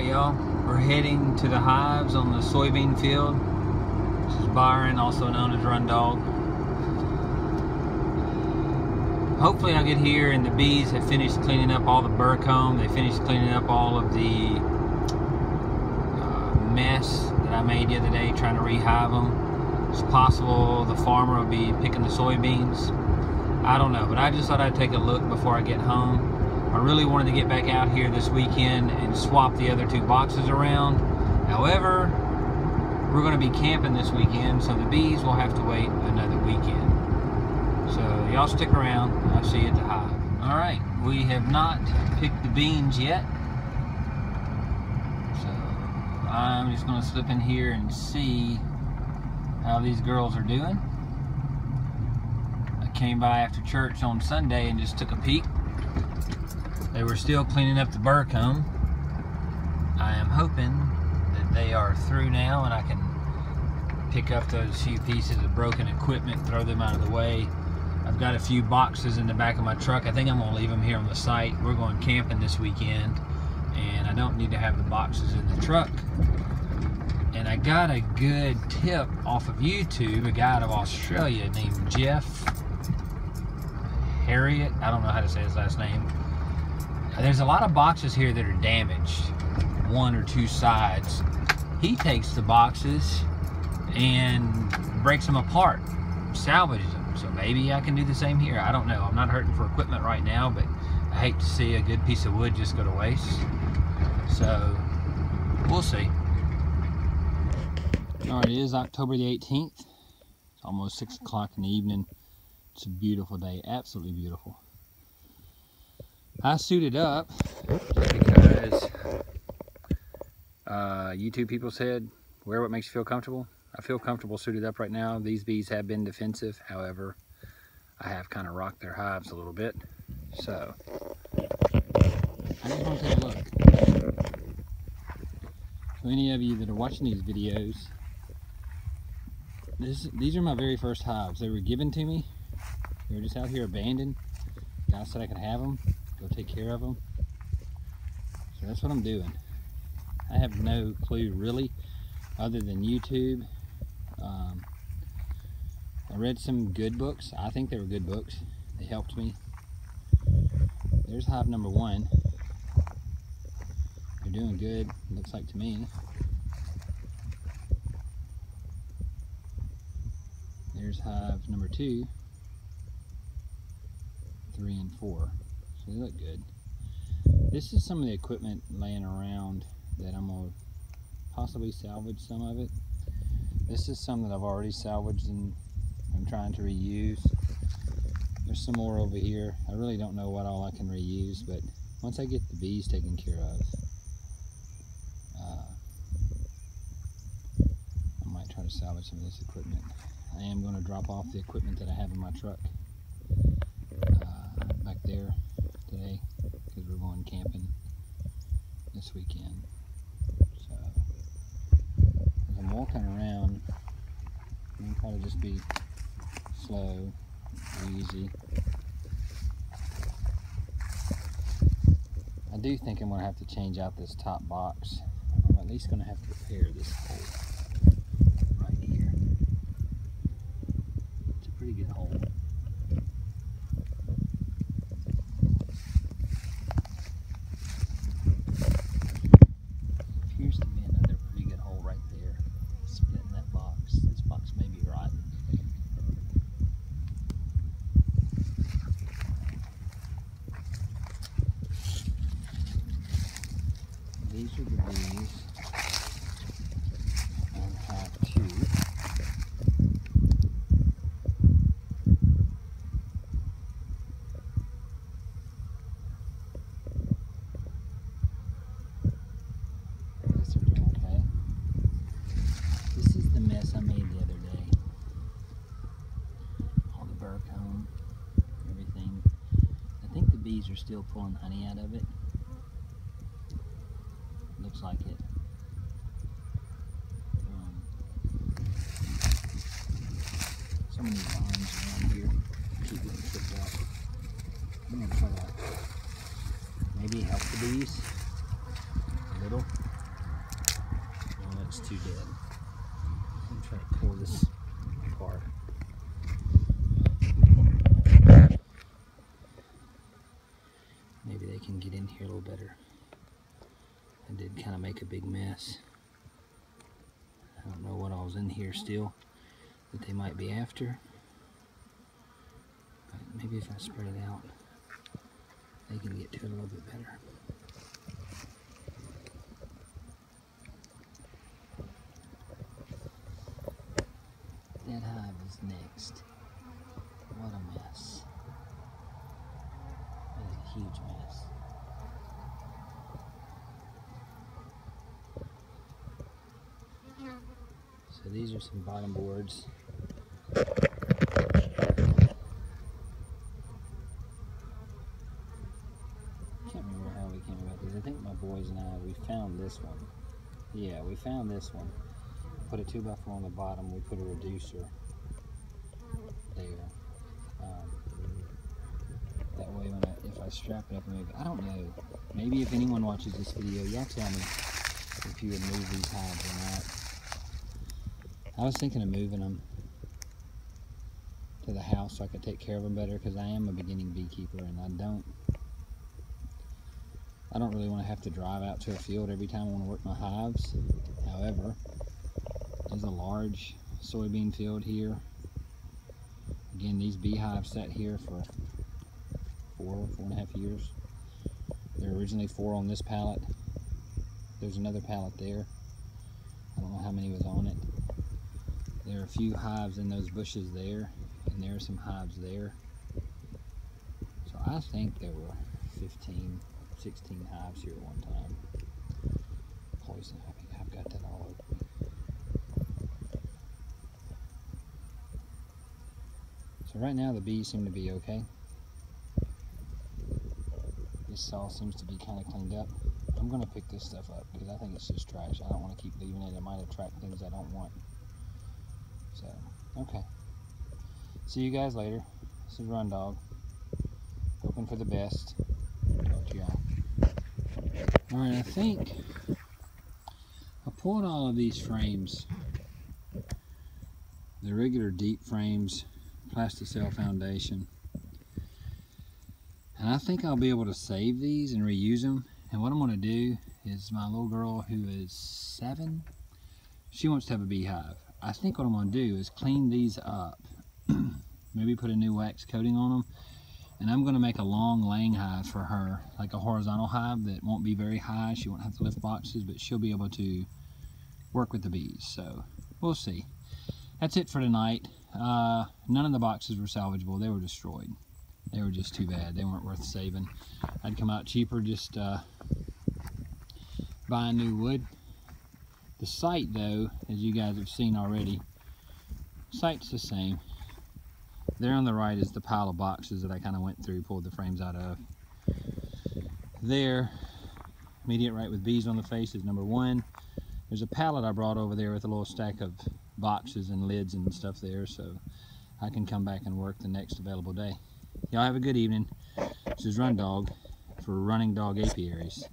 right, y'all. We're heading to the hives on the soybean field. This is Byron, also known as Run Dog. Hopefully I'll get here and the bees have finished cleaning up all the burr comb. They finished cleaning up all of the uh, mess that I made the other day trying to rehive them. It's possible the farmer will be picking the soybeans. I don't know, but I just thought I'd take a look before I get home. I really wanted to get back out here this weekend and swap the other two boxes around. However, we're going to be camping this weekend, so the bees will have to wait another weekend. So y'all stick around. I'll see you at the hive. All right, we have not picked the beans yet. So I'm just going to slip in here and see how these girls are doing. I came by after church on Sunday and just took a peek. They were still cleaning up the burr comb. I am hoping that they are through now and I can pick up those few pieces of broken equipment, throw them out of the way. I've got a few boxes in the back of my truck. I think I'm gonna leave them here on the site. We're going camping this weekend and I don't need to have the boxes in the truck. And I got a good tip off of YouTube, a guy out of Australia named Jeff Harriet. I don't know how to say his last name there's a lot of boxes here that are damaged, one or two sides. He takes the boxes and breaks them apart, salvages them. So maybe I can do the same here. I don't know. I'm not hurting for equipment right now, but I hate to see a good piece of wood just go to waste. So we'll see. All right, it is October the 18th. It's almost 6 o'clock in the evening. It's a beautiful day, absolutely beautiful. I suited up because uh, YouTube people said, wear what makes you feel comfortable. I feel comfortable suited up right now. These bees have been defensive. However, I have kind of rocked their hives a little bit. So, I just want to take a look. So any of you that are watching these videos, this, these are my very first hives. They were given to me. They were just out here abandoned. God said I could have them go take care of them. So that's what I'm doing. I have no clue really, other than YouTube. Um, I read some good books. I think they were good books. They helped me. There's hive number one. They're doing good, looks like to me. There's hive number two, three, and four. They look good. This is some of the equipment laying around that I'm going to possibly salvage some of it. This is some that I've already salvaged and I'm trying to reuse. There's some more over here. I really don't know what all I can reuse, but once I get the bees taken care of, uh, I might try to salvage some of this equipment. I am going to drop off the equipment that I have in my truck uh, back there today because we're going camping this weekend. So, as I'm walking around, I'm to just be slow, easy. I do think I'm to have to change out this top box. I'm at least going to have to repair this hole right here. It's a pretty good hole. these are the bees and have two. Yes, they're doing okay. This is the mess I made the other day. All the burr comb, everything. Bees are still pulling honey out of it looks like it. Um, so many vines around here keep getting tripped up. I'm gonna try to maybe help the bees a little. too dead. I'm trying to pull this apart. Can get in here a little better. I did kind of make a big mess. I don't know what all's in here still that they might be after. But maybe if I spread it out, they can get to it a little bit better. That hive is next. What a mess. That is a huge mess. So these are some bottom boards. Can't remember how we came about these. I think my boys and I, we found this one. Yeah, we found this one. Put a 2 by 4 on the bottom. We put a reducer there. Um, that way, when I, if I strap it up and move I don't know. Maybe if anyone watches this video, y'all tell me if you would move these hives or not. I was thinking of moving them to the house so I could take care of them better because I am a beginning beekeeper and I don't I don't really want to have to drive out to a field every time I want to work my hives. However, there's a large soybean field here. Again, these beehives sat here for four, four and a half years. There were originally four on this pallet. There's another pallet there. I don't know how many was on it. There are a few hives in those bushes there, and there are some hives there. So I think there were 15, 16 hives here at one time. Poison I've got that all over me. So right now the bees seem to be okay. This saw seems to be kind of cleaned up. I'm going to pick this stuff up because I think it's just trash. I don't want to keep leaving it. It might attract things I don't want. So, okay. See you guys later. This is Run Dog. Hoping for the best. Talk to y'all. Alright, I think I pulled all of these frames. The regular deep frames, Plasticell Foundation. And I think I'll be able to save these and reuse them. And what I'm going to do is my little girl who is seven, she wants to have a beehive. I think what I'm going to do is clean these up. Maybe put a new wax coating on them. And I'm going to make a long laying hive for her, like a horizontal hive that won't be very high. She won't have to lift boxes, but she'll be able to work with the bees. So we'll see. That's it for tonight. Uh, none of the boxes were salvageable. They were destroyed. They were just too bad. They weren't worth saving. I'd come out cheaper just uh, buying new wood. The site though, as you guys have seen already, site's the same. There on the right is the pile of boxes that I kind of went through, pulled the frames out of. There, immediate right with bees on the face is number one. There's a pallet I brought over there with a little stack of boxes and lids and stuff there, so I can come back and work the next available day. Y'all have a good evening. This is Run Dog for Running Dog Apiaries.